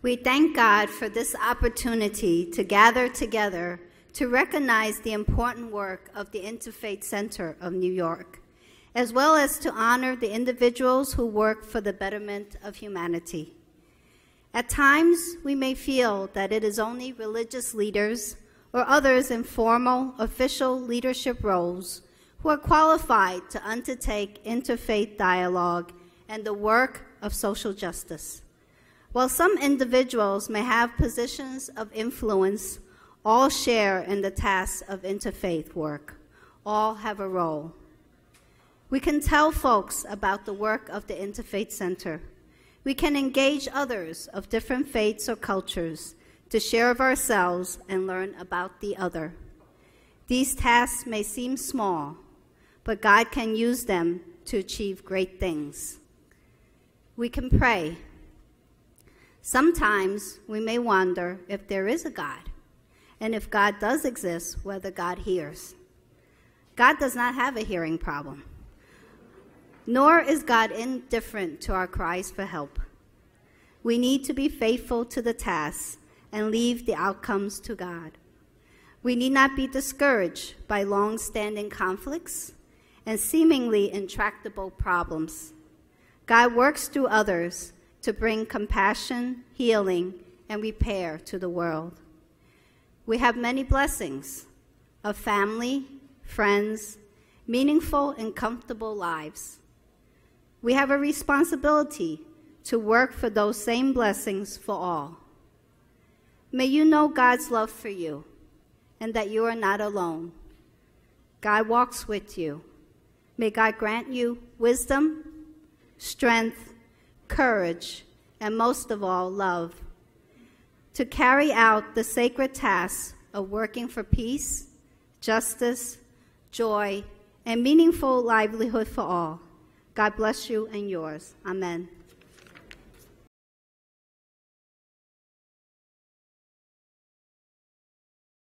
We thank God for this opportunity to gather together to recognize the important work of the Interfaith Center of New York, as well as to honor the individuals who work for the betterment of humanity. At times, we may feel that it is only religious leaders or others in formal, official leadership roles who are qualified to undertake interfaith dialogue and the work of social justice. While some individuals may have positions of influence, all share in the task of interfaith work. All have a role. We can tell folks about the work of the Interfaith Center. We can engage others of different faiths or cultures to share of ourselves and learn about the other. These tasks may seem small, but God can use them to achieve great things. We can pray. Sometimes we may wonder if there is a God, and if God does exist, whether God hears. God does not have a hearing problem, nor is God indifferent to our cries for help. We need to be faithful to the task and leave the outcomes to God. We need not be discouraged by long standing conflicts and seemingly intractable problems. God works through others to bring compassion, healing, and repair to the world. We have many blessings of family, friends, meaningful and comfortable lives. We have a responsibility to work for those same blessings for all. May you know God's love for you and that you are not alone. God walks with you. May God grant you wisdom, strength, courage, and most of all, love to carry out the sacred task of working for peace, justice, joy, and meaningful livelihood for all. God bless you and yours. Amen.